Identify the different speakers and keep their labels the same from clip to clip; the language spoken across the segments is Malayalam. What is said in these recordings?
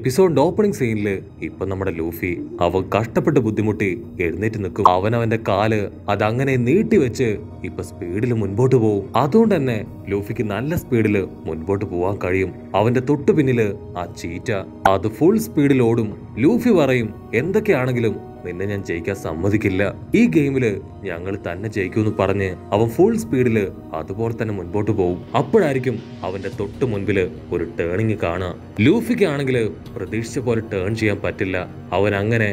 Speaker 1: എപ്പിസോഡിന്റെ ഓപ്പണിംഗ് സീനിൽ ഇപ്പൊ നമ്മുടെ ലൂഫി അവൻ കഷ്ടപ്പെട്ട് ബുദ്ധിമുട്ടി എഴുന്നേറ്റ് നിൽക്കും. അവൻ അവന്റെ കാൽ അതങ്ങനെ നീട്ടി വെച്ച് ഇപ്പൊ സ്പീഡിൽ മുൻപോട്ട് പോകും അതുകൊണ്ട് തന്നെ ലൂഫിക്ക് നല്ല സ്പീഡിൽ മുൻപോട്ട് പോവാൻ കഴിയും. അവന്റെ തൊട്ടു പിന്നിൽ ആ ചീറ്റ അത് ഫുൾ സ്പീഡിൽ ഓടും. ലൂഫി പറയും എന്തൊക്കെയാണെങ്കിലും നിന്നെ ഞാൻ ജയിക്കാൻ സമ്മതിക്കില്ല. ഈ ഗെയിമിൽ ഞങ്ങൾ തന്നെ ജയിക്കുമെന്ന് പറഞ്ഞ് അവൻ ഫുൾ സ്പീഡിൽ അതുപോലെ തന്നെ മുൻപോട്ട് പോകും അപ്പോഴായിരിക്കും അവന്റെ തൊട്ട് മുൻപിൽ ഒരു ടേണിങ് കാണാം ലൂഫിക്ക് ആണെങ്കിൽ പ്രതീക്ഷിച്ച പോലെ ടേൺ ചെയ്യാൻ പറ്റില്ല. അവൻ അങ്ങനെ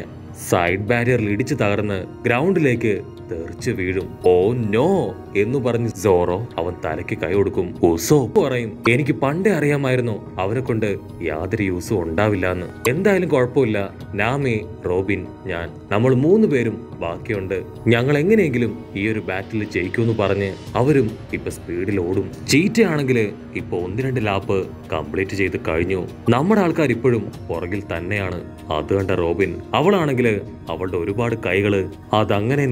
Speaker 1: സൈഡ് ബാരിയറിൽ ഇടിച്ചു തകർന്ന് ഗ്രൗണ്ടിലേക്ക് തെറിച്ചു വീഴും. ഓ നോ എന്ന് പറഞ്ഞ് സോറോ അവൻ തലയ്ക്ക് കൈ കൊടുക്കും. ഉസോ പറയും എനിക്ക് പണ്ടേ അറിയാമായിരുന്നു അവരെ കൊണ്ട് യാതൊരു യൂസും ഉണ്ടാവില്ല എന്ന് എന്തായാലും കുഴപ്പമില്ല. നാമി റോബിൻ ഞാൻ. നമ്മൾ മൂന്ന് പേരും ബാക്കിയുണ്ട്. ഞങ്ങൾ എങ്ങനെയെങ്കിലും ഈ ഒരു ബാറ്റിൽ ജയിക്കുമെന്ന് പറഞ്ഞ് അവരും ഇപ്പൊ സ്പീഡിൽ ഓടും. ചീറ്റയാണെങ്കിൽ ഇപ്പൊ ഒന്ന് രണ്ട് ലാപ്പ് കംപ്ലീറ്റ് ചെയ്ത് കഴിഞ്ഞു. നമ്മുടെ ആൾക്കാർ ഇപ്പോഴും പുറകിൽ തന്നെയാണ്. അത് കണ്ട റോബിൻ അവളാണെങ്കിൽ അവളുടെ ഒരുപാട് കൈകൾ അതങ്ങനെ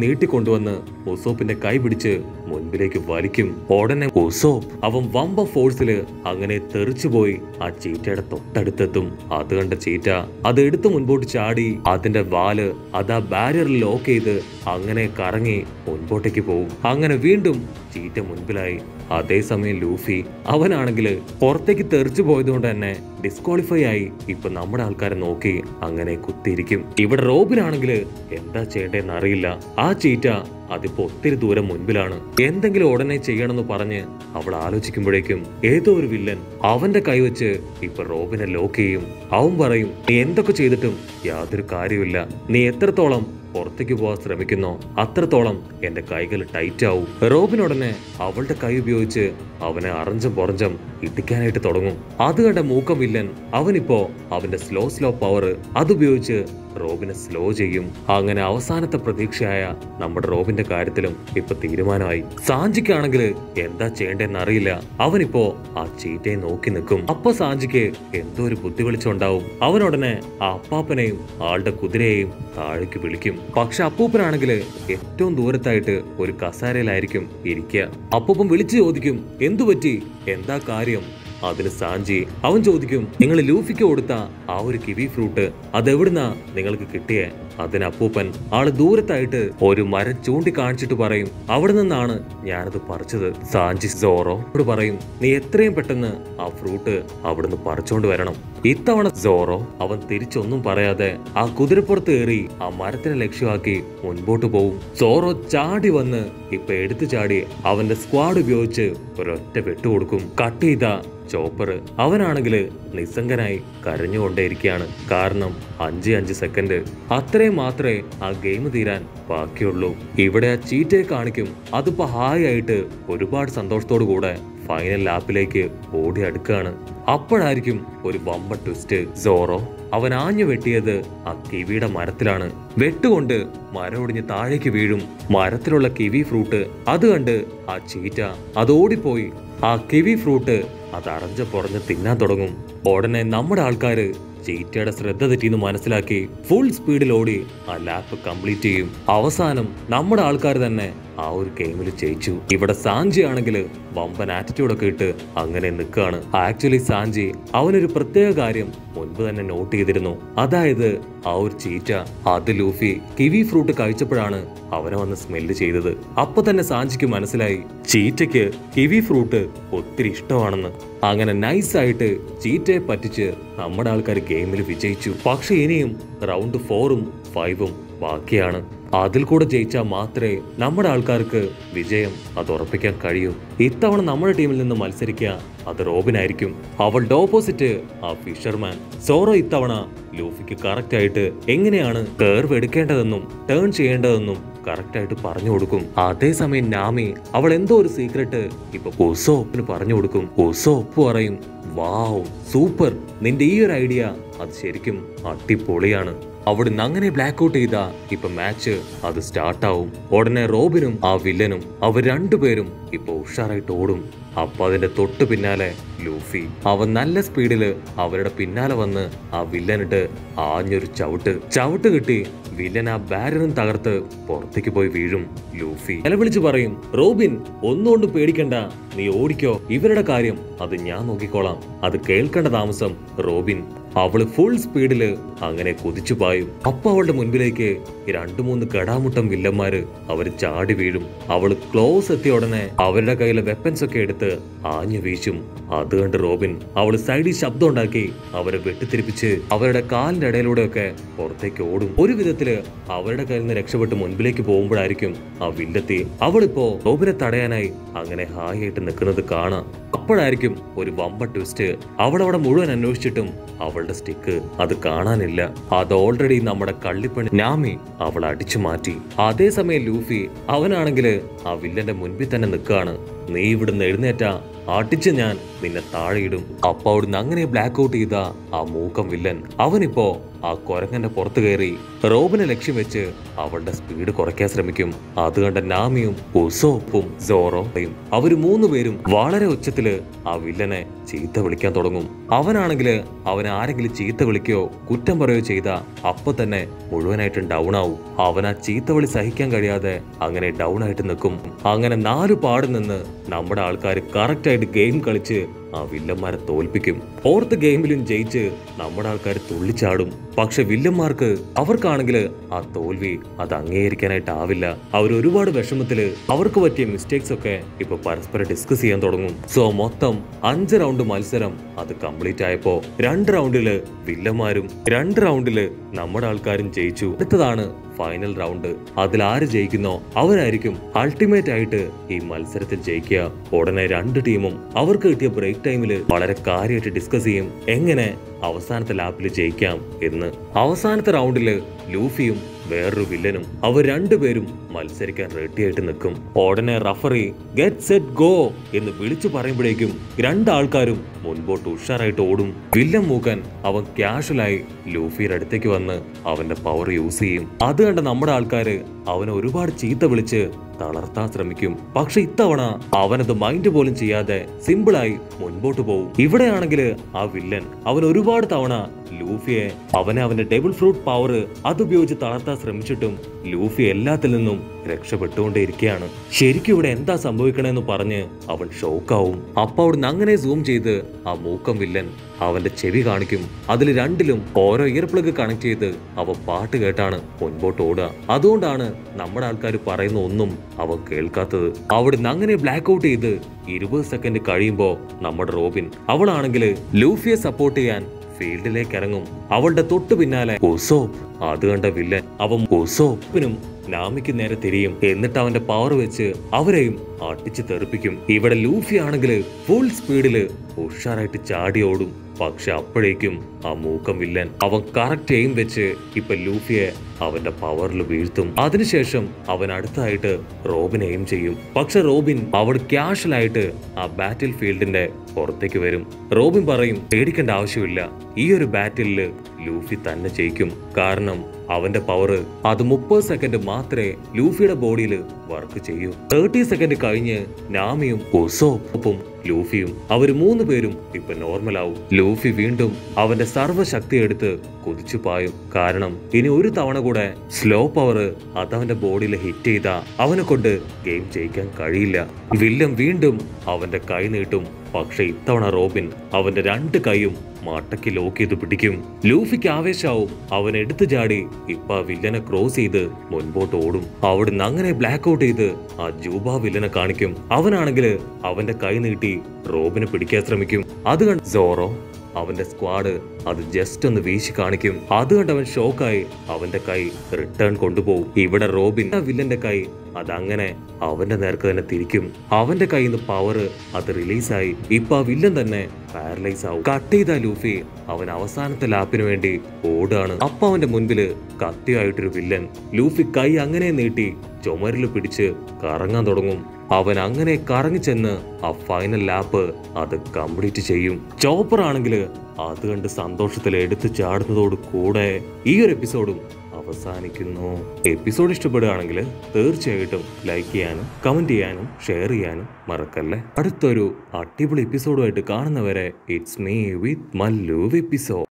Speaker 1: നീട്ടിക്കൊണ്ടുവന്ന് ഒസോപ്പിന്റെ കൈ പിടിച്ച് മുൻപിലേക്ക് വലിക്കും. ഉടനെ ഒസോപ്പ് അവൻ വമ്പ ഫോഴ്സിൽ അങ്ങനെ തെറിച്ചു പോയി ആ ചീറ്റയുടെ തൊട്ടടുത്തെത്തും. അത് കണ്ട ചീറ്റ അത് എടുത്ത് മുൻപോട്ട് ചാടി അതിന്റെ വാൽ അത് ആ ബാരിയറിൽ ലോക്ക് ചെയ്ത് അങ്ങനെ കറങ്ങി മുൻപോട്ടേക്ക് പോകും അങ്ങനെ വീണ്ടും ചീറ്റ മുൻപിലായി. അതേസമയം ലൂഫി അവനാണെങ്കിൽ പുറത്തേക്ക് തെറിച്ചു പോയതുകൊണ്ട് തന്നെ ഡിസ്ക്വാളിഫൈ ആയി. ഇപ്പൊ നമ്മുടെ ആൾക്കാരെ നോക്കി അങ്ങനെ കുത്തിയിരിക്കും. ഇവിടെ റോബിനാണെങ്കിൽ എന്താ ചെയ്യേണ്ടതെന്ന് അറിയില്ല. ആ ചീറ്റ അതിപ്പോ ഒത്തിരി ദൂരം മുൻപിലാണ്. എന്തെങ്കിലും ഉടനെ ചെയ്യണമെന്ന് പറഞ്ഞ് അവൾ ആലോചിക്കുമ്പോഴേക്കും ഏതോ ഒരു വില്ലൻ അവന്റെ കൈവച്ച് ഇപ്പൊ റോബിനെ ലോക്ക് ചെയ്യും. അവൻ പറയും നീ എന്തൊക്കെ ചെയ്തിട്ടും യാതൊരു കാര്യമില്ല നീ എത്രത്തോളം പുറത്തേക്ക് പോകാൻ ശ്രമിക്കുന്നോ അത്രത്തോളം എന്റെ കൈകൾ ടൈറ്റ് ആവും. റോബിനുടനെ അവളുടെ കൈ ഉപയോഗിച്ച് അവനെ അറഞ്ചം പുറഞ്ചം ഇടിക്കാനായിട്ട് തുടങ്ങും. അത് കണ്ട മൂക്കം വില്ലൻ അവനിപ്പോ അവന്റെ സ്ലോ സ്ലോ പവർ അതുപയോഗിച്ച് റോബിനെ സ്ലോ ചെയ്യും. അങ്ങനെ അവസാനത്തെ പ്രതീക്ഷയായ നമ്മുടെ റോബിന്റെ കാര്യത്തിലും ഇപ്പൊ തീരുമാനമായി. സാഞ്ചിക്കാണെങ്കിൽ എന്താ ചെയ്യേണ്ടതെന്ന് അറിയില്ല അവനിപ്പോ ആ ചീറ്റയെ നോക്കി നിൽക്കും. അപ്പൊ സാഞ്ചിക്ക് എന്തോ ഒരു ബുദ്ധി വിളിച്ചുണ്ടാവും അവനുടനെ ആ അപ്പാപ്പനെയും ആളുടെ കുതിരയെയും താഴേക്ക് വിളിക്കും. പക്ഷെ അപ്പൂപ്പനാണെങ്കിൽ ഏറ്റവും ദൂരത്തായിട്ട് ഒരു കസാരയിലായിരിക്കും ഇരിക്കുക. അപ്പൂപ്പൻ വിളിച്ചു ചോദിക്കും എന്തു പറ്റി എന്താ കാര്യം? അതിന് സാഞ്ചി അവൻ ചോദിക്കും നിങ്ങൾ ലൂഫിക്ക് കൊടുത്ത ആ ഒരു കിവി ഫ്രൂട്ട് അതെവിടുന്നാ നിങ്ങൾക്ക് കിട്ടിയേ? അതിന് അപ്പൂപ്പൻ ആൾ ദൂരത്തായിട്ട് ഒരു മരം ചൂണ്ടിക്കാണിച്ചിട്ട് പറയും അവിടെ നിന്നാണ് ഞാനത് പറിച്ചത്. സാഞ്ചി സോറോ പറയും നീ എത്രയും പെട്ടെന്ന് ആ ഫ്രൂട്ട് അവിടുന്ന് പറിച്ചോണ്ട് വരണം. ഇത്തവണ സോറോ അവൻ തിരിച്ചൊന്നും പറയാതെ ആ കുതിരപ്പുറത്ത് കയറി ആ മരത്തിനെ ലക്ഷ്യമാക്കി മുൻപോട്ട് പോവും. സോറോ ചാടി വന്ന് ഇപ്പൊ എടുത്തു ചാടി അവന്റെ സ്ക്വാഡ് ഉപയോഗിച്ച് ഒരൊറ്റ വെട്ടുകൊടുക്കും കട്ട് ചെയ്ത ചോപ്പർ അവനാണെങ്കിൽ നിസ്സംഗനായി കരഞ്ഞുകൊണ്ടേയിരിക്കുകയാണ്. കാരണം അഞ്ച് അഞ്ച് സെക്കൻഡ് അത്രയും മാത്രമേ ആ ഗെയിം തീരാൻ ബാക്കിയുള്ളൂ. ഇവിടെ ആ ചീറ്റയെ കാണിക്കും. അതിപ്പോ ഹായ് ആയിട്ട് ഒരുപാട് സന്തോഷത്തോടു കൂടെ ഫൈനൽ ലാപ്പിലേക്ക് ഓടി അടുക്കുകയാണ്. അപ്പോഴായിരിക്കും ഒരു വമ്പ ട്വിസ്റ്റ് സോറോ അവൻ ആഞ്ഞു വെട്ടിയത് ആ കിവിയുടെ മരത്തിലാണ്. വെട്ടുകൊണ്ട് മരം ഒടിഞ്ഞ് താഴേക്ക് വീഴും. മരത്തിലുള്ള കിവി ഫ്രൂട്ട് അത് കണ്ട് ആ ചീറ്റ അത് ഓടിപ്പോയി. ആ കിവി ഫ്രൂട്ട് അത് അറഞ്ഞ പുറഞ്ഞ് തിന്നാൻ തുടങ്ങും. ഉടനെ നമ്മുടെ ആൾക്കാര് ചീറ്റയുടെ ശ്രദ്ധ തെറ്റിയെന്ന് മനസ്സിലാക്കി ഫുൾ സ്പീഡിൽ ഓടി ആ ലാപ്പ് കംപ്ലീറ്റ് ചെയ്യും. അവസാനം നമ്മുടെ ആൾക്കാർ തന്നെ ആ ഒരു ഗെയിമിൽ ജയിച്ചു. ഇവിടെ സാഞ്ചി ആണെങ്കിൽ വമ്പൻ ആറ്റിറ്റ്യൂഡൊക്കെ ഇട്ട് അങ്ങനെ നിൽക്കുകയാണ് ആക്ച്വലി സാഞ്ചി അവനൊരു പ്രത്യേക കാര്യം മുൻപ് തന്നെ നോട്ട് ചെയ്തിരുന്നു. അതായത് ആ ഒരു ചീറ്റ അത് ലൂഫി കിവി ഫ്രൂട്ട് കഴിച്ചപ്പോഴാണ് അവനെ വന്ന് സ്മെല്ല് ചെയ്തത്. അപ്പൊ തന്നെ സാഞ്ചിക്ക് മനസ്സിലായി ചീറ്റയ്ക്ക് കിവി ഫ്രൂട്ട് ഒത്തിരി ഇഷ്ടമാണെന്ന്. അങ്ങനെ നൈസായിട്ട് ചീറ്റയെ പറ്റിച്ച് നമ്മുടെ ആൾക്കാർ ഗെയിമിൽ വിജയിച്ചു. പക്ഷെ ഇനിയും റൗണ്ട് ഫോറും ഫൈവും ബാക്കിയാണ്. അതിൽ കൂടെ ജയിച്ചാൽ മാത്രമേ നമ്മുടെ ആൾക്കാർക്ക് വിജയം അത് ഉറപ്പിക്കാൻ കഴിയൂ. ഇത്തവണ നമ്മുടെ ടീമിൽ നിന്ന് മത്സരിക്കുക അത് റോബിനായിരിക്കും അവളുടെ ഓപ്പോസിറ്റ് ആ ഫിഷർമാൻ. സോറോ ഇത്തവണ ലൂഫിക്ക് കറക്റ്റ് ആയിട്ട് എങ്ങനെയാണ് കേർവ് എടുക്കേണ്ടതെന്നും ടേൺ ചെയ്യേണ്ടതെന്നും കറക്റ്റായിട്ട് പറഞ്ഞു കൊടുക്കും. അതേസമയം നാമി അവൾ എന്തോ ഒരു സീക്രട്ട് ഇപ്പൊ ഉസോപ്പിന് പറഞ്ഞു കൊടുക്കും. ഉസോപ്പ് പറയും വാവ് സൂപ്പർ. നിന്റെ ഈ ഒരു ഐഡിയ അത് ശരിക്കും അടിപൊളിയാണ്. അവിടുന്ന് അങ്ങനെ ബ്ലാക്ക് ഔട്ട് ചെയ്ത ഇപ്പൊ മാച്ച് അത് സ്റ്റാർട്ടാവും ഉടനെ റോബിനും ആ വില്ലനും അവർ രണ്ടുപേരും ഇപ്പൊ ഉഷാറായിട്ട് ഓടും. അപ്പൊ അതിന്റെ തൊട്ട് പിന്നാലെ ലൂഫി. അവൻ നല്ല സ്പീഡിൽ അവരുടെ പിന്നാലെ വന്ന് ആ വില്ലനിട്ട് ആഞ്ഞൊരു ചവിട്ട്. ചവിട്ട് കിട്ടി വില്ലൻ ആ ബാരറും തകർത്ത് പുറത്തേക്ക് പോയി വീഴും ലൂഫി. നിലവിളിച്ച് പറയും റോബിൻ ഒന്നുകൊണ്ട് പേടിക്കണ്ട. നീ ഓടിക്കോ. ഇവരുടെ കാര്യം അത് ഞാൻ നോക്കിക്കോളാം. അത് കേൾക്കേണ്ട താമസം റോബിൻ. അവൾ ഫുൾ സ്പീഡിൽ അങ്ങനെ കുതിച്ചു പായും. അപ്പൊ അവളുടെ മുൻപിലേക്ക് രണ്ടു മൂന്ന് കടാമുട്ടം വില്ലന്മാര് അവർ ചാടി വീഴും. അവൾ ക്ലോസ് എത്തിയ ഉടനെ അവരുടെ കയ്യിലെ വെപ്പൻസ് ഒക്കെ എടുത്ത് ആഞ്ഞു വീശും. അത് കണ്ട് റോബിൻ അവൾ സൈഡിൽ ശബ്ദം ഉണ്ടാക്കി അവരെ വെട്ടിത്തിരിപ്പിച്ച് അവരുടെ കാലിന്റെ ഇടയിലൂടെയൊക്കെ പുറത്തേക്ക് ഓടും. ഒരു വിധത്തിൽ അവരുടെ കയ്യിൽ നിന്ന് രക്ഷപ്പെട്ട് മുൻപിലേക്ക് പോകുമ്പോഴായിരിക്കും ആ വില്ലത്തി. അവളിപ്പോ റോബിനെ തടയാനായി അങ്ങനെ ഹായായിട്ട് നിൽക്കുന്നത് കാണാം. അപ്പോഴായിരിക്കും ഒരു വമ്പ ട്വിസ്റ്റ് അവളവിടെ മുഴുവൻ അന്വേഷിച്ചിട്ടും അവളുടെ സ്റ്റിക്ക് അത് കാണാനില്ല. അത് ഓൾറെഡി നമ്മുടെ കള്ളിപ്പണി. നാമി അവൾ അടിച്ചു മാറ്റി. അതേസമയം ലൂഫി അവനാണെങ്കിൽ ആ വില്ലന്റെ മുൻപിൽ തന്നെ നിൽക്കുകയാണ്. നീ ഇവിടുന്ന് എഴുന്നേറ്റ. അടിച്ച് ഞാൻ നിന്നെ താഴെയിടും. അപ്പൊ അവിടുന്ന് അങ്ങനെ ബ്ലാക്ക് ഔട്ട് ചെയ്ത ആ മൂക്കം വില്ലൻ. അവനിപ്പോ ആ കൊരങ്ങന്റെ പുറത്ത് കയറി റോബിനെ ലക്ഷ്യം വെച്ച് അവളുടെ സ്പീഡ് കുറയ്ക്കാൻ ശ്രമിക്കും. അത് കണ്ട നാമിയും ഉസോപ്പും സോറോയും അവർ മൂന്ന് പേരും വളരെ ഉച്ചത്തിൽ ആ വില്ലനെ ചീത്ത വിളിക്കാൻ തുടങ്ങും. അവനാണെങ്കിൽ അവൻ ആരെങ്കിലും ചീത്ത വിളിക്കുകയോ കുറ്റം പറയുകയോ ചെയ്ത അപ്പൊ തന്നെ മുഴുവനായിട്ടും ഡൗൺ ആവും. അവൻ ആ ചീത്ത വിളി സഹിക്കാൻ കഴിയാതെ അങ്ങനെ ഡൗൺ ആയിട്ട് നിൽക്കും അങ്ങനെ നാലു പാട് നിന്ന് നമ്മുടെ ആൾക്കാർ കറക്റ്റായിട്ട് ഗെയിം കളിച്ച് ആ വില്ലന്മാരെ തോൽപ്പിക്കും. ഫോർത്ത് ഗെയിമിലും ജയിച്ച് നമ്മുടെ ആൾക്കാർ തുള്ളിച്ചാടും. പക്ഷെ വില്ലന്മാർക്ക് അവർക്കാണെങ്കിൽ ആ തോൽവി അത് അംഗീകരിക്കാനായിട്ടാവില്ല. അവർ ഒരുപാട് വിഷമത്തിൽ അവർക്ക് പറ്റിയ മിസ്റ്റേക്സ് ഒക്കെ ഇപ്പൊ പരസ്പരം ഡിസ്കസ് ചെയ്യാൻ തുടങ്ങും. സോ മൊത്തം അഞ്ച് റൗണ്ട് മത്സരം അത് കംപ്ലീറ്റ് ആയപ്പോ രണ്ട് റൗണ്ടിൽ വില്ലന്മാരും രണ്ട് റൗണ്ടിൽ നമ്മുടെ ആൾക്കാരും ജയിച്ചു. അടുത്തതാണ് ഫൈനൽ റൗണ്ട് അതിൽ ആര് ജയിക്കുന്നോ അവരായിരിക്കും അൾട്ടിമേറ്റ് ആയിട്ട് ഈ മത്സരത്തിൽ ജയിക്കുക. ഉടനെ രണ്ട് ടീമും അവർക്ക് കിട്ടിയ ബ്രേക്ക് ടൈമിൽ വളരെ കാര്യമായിട്ട് ഡിസ്കസ് ചെയ്യും. എങ്ങനെ അവസാനത്തെ ലാപ്പിൽ ജയിക്കാം എന്ന്. അവസാനത്തെ റൗണ്ടിൽ ലൂഫിയും വേറൊരു വില്ലനും അവർ രണ്ടുപേരും മത്സരിക്കാൻ റെഡിയായിട്ട് നിൽക്കും. ഉടനെ റഫറി ഗെറ്റ് സെറ്റ് ഗോ എന്ന് വിളിച്ചു പറയുമ്പോഴേക്കും രണ്ടാൾക്കാരും മുൻപോട്ട് ഉഷാറായിട്ട് ഓടും. വില്ലൻ മൂക്കാൻ അവൻ ക്യാഷ്വലായി ലൂഫിയുടെ അടുത്തേക്ക് വന്ന് അവന്റെ പവർ യൂസ് ചെയ്യും. അത് കണ്ട നമ്മുടെ ആൾക്കാര് അവനെ ഒരുപാട് ചീത്ത വിളിച്ച് തളർത്താൻ ശ്രമിക്കും. പക്ഷെ ഇത്തവണ അവനത് മൈൻഡ് പോലും ചെയ്യാതെ സിമ്പിളായി മുൻപോട്ട് പോകും ഇവിടെയാണെങ്കിൽ ആ വില്ലൻ അവൻ ഒരുപാട് തവണ ലൂഫിയെ അവനെ അവന്റെ ഡബിൾ ഫ്രൂട്ട് പവർ അതുപയോഗിച്ച് തളർത്താൻ ശ്രമിച്ചിട്ടും ലൂഫി എല്ലാത്തിൽ നിന്നും രക്ഷപ്പെട്ടുകൊണ്ടേയിരിക്കുകയാണ്. ശരിക്കും ഇവിടെ എന്താ സംഭവിക്കണമെന്ന് പറഞ്ഞ് അവൻ ഷോക്കാവും അപ്പൊ അവിടുന്ന് അങ്ങനെ സൂം ചെയ്ത് ആ മൂക്കം വില്ലൻ അവന്റെ ചെവി കാണിക്കും. അതിൽ രണ്ടിലും ഓരോ ഇയർ പ്ലഗ് കണക്ട് ചെയ്ത് അവ പാട്ട് കേട്ടാണ് മുൻപോട്ട് ഓടുക. അതുകൊണ്ടാണ് നമ്മുടെ ആൾക്കാർ പറയുന്ന ഒന്നും അവ കേൾക്കാത്തത്. അവിടുന്ന് അങ്ങനെ ബ്ലാക്ക് ഔട്ട് ചെയ്ത് ഇരുപത് സെക്കൻഡ് കഴിയുമ്പോൾ നമ്മുടെ റോബിൻ അവളാണെങ്കിൽ ലൂഫിയെ സപ്പോർട്ട് ചെയ്യാൻ ഫീൽഡിലേക്ക് ഇറങ്ങും. അവളുടെ തൊട്ടു പിന്നാലെ ഉസോപ്പ് അത് കണ്ട വില്ലൻ അവൻ ഉസോപ്പിനും നാമിക്ക് നേരെ തിരിയും. എന്നിട്ട് അവന്റെ പവർ വെച്ച് അവരെയും അട്ടിച്ചു തെറിപ്പിക്കും. ഇവിടെ ലൂഫി ആണെങ്കിൽ ഫുൾ സ്പീഡിൽ ഉഷാറായിട്ട് ചാടി ഓടും. പക്ഷെ അപ്പോഴേക്കും ആ മൂക്കം വില്ലൻ അവൻ കറക്റ്റ് എയിം വെച്ച് ഇപ്പൊ ലൂഫിയെ അവന്റെ പവറിൽ വീഴ്ത്തും. അതിനുശേഷം അവൻ അടുത്തായിട്ട് റോബിൻ എയിം ചെയ്യും. പക്ഷെ റോബിൻ അവൾ ക്യാഷ്വലായിട്ട് ആ ബാറ്റിൽ ഫീൽഡിന്റെ പുറത്തേക്ക് വരും. റോബിൻ പറയും പേടിക്കേണ്ട ആവശ്യമില്ല. ഈ ഒരു ബാറ്റിലിൽ ലൂഫി തന്നെ ജയിക്കും. കാരണം അവന്റെ പവർ അത് മുപ്പത് സെക്കൻഡ് മാത്രമേ ലൂഫിയുടെ ബോഡിയിൽ വർക്ക് ചെയ്യൂ. തേർട്ടി സെക്കൻഡ് കഴിഞ്ഞ് നാമിയും ഒസോപ്പും ലൂഫിയും അവർ മൂന്ന് പേരും ഇപ്പൊ നോർമൽ ആവും. ലൂഫി വീണ്ടും അവന്റെ സർവശക്തി എടുത്ത് കുതിച്ചു പായും. കാരണം ഇനി ഒരു തവണ കൂടെ സ്ലോ പവർ അത് അവന്റെ ബോഡിയിൽ ഹിറ്റ് ചെയ്ത അവനെ കൊണ്ട് ഗെയിം ജയിക്കാൻ കഴിയില്ല. വില്ലം വീണ്ടും അവന്റെ കൈ നീട്ടും. പക്ഷെ ഇത്തവണ റോബിൻ അവന്റെ രണ്ട് കൈയും മാട്ടയ്ക്ക് ലോക്ക് ചെയ്ത് പിടിക്കും. ലൂഫിക്ക് ആവേശാവും അവൻ എടുത്തു ചാടി ഇപ്പ വില്ലനെ ക്രോസ് ചെയ്ത് മുൻപോട്ട് ഓടും. അവിടുന്ന് അങ്ങനെ ബ്ലാക്ക് ഔട്ട് ചെയ്ത് ആ ജൂബ വില്ലനെ കാണിക്കും. അവനാണെങ്കിൽ അവന്റെ കൈ നീട്ടി റോബിനെ പിടിക്കാൻ ശ്രമിക്കും. അത് കണ്ട് സോറോ അവന്റെ സ്ക്വാഡ് അത് ജസ്റ്റ് ഒന്ന് വീശി കാണിക്കും. അത് കണ്ട് അവൻ ഷോക്കായി അവന്റെ കൈ റിട്ടേൺ കൊണ്ടുപോകും. ഇവിടെ റോബിൻ ആ വില്ലന്റെ കൈ അതങ്ങനെ അവന്റെ നേർക്ക് തന്നെ തിരിക്കും. അവന്റെ കയ്യിൽ നിന്ന് പവർ അത് റിലീസായി ഇപ്പൊ ആ വില്ലൻ തന്നെ പാരലൈസ് ആവും. കട്ട് ചെയ്ത ലൂഫി അവൻ അവസാനത്തെ ലാപ്പിന് വേണ്ടി ഓടാണ് അപ്പൊ അവന്റെ മുൻപിൽ കത്തിയായിട്ടൊരു വില്ലൻ ലൂഫി കൈ അങ്ങനെ നീട്ടി ചുമരിൽ പിടിച്ച് കറങ്ങാൻ തുടങ്ങും. അവൻ അങ്ങനെ കറങ്ങി ചെന്ന് ആ ഫൈനൽ ലാപ്പ് അത് കംപ്ലീറ്റ് ചെയ്യും. ചോപ്പർ ആണെങ്കിൽ അത് കണ്ട് സന്തോഷത്തിൽ എടുത്തു ചാടുന്നതോട് കൂടെ ഈ ഒരു എപ്പിസോഡും അവസാനിക്കുന്നു. എപ്പിസോഡ് ഇഷ്ടപ്പെടുകയാണെങ്കിൽ തീർച്ചയായിട്ടും ലൈക്ക് ചെയ്യാനും കമന്റ് ചെയ്യാനും ഷെയർ ചെയ്യാനും മറക്കല്ലേ? അടുത്തൊരു അടിപൊളി എപ്പിസോഡുമായിട്ട് കാണുന്നവരെ it's me with Mallu episode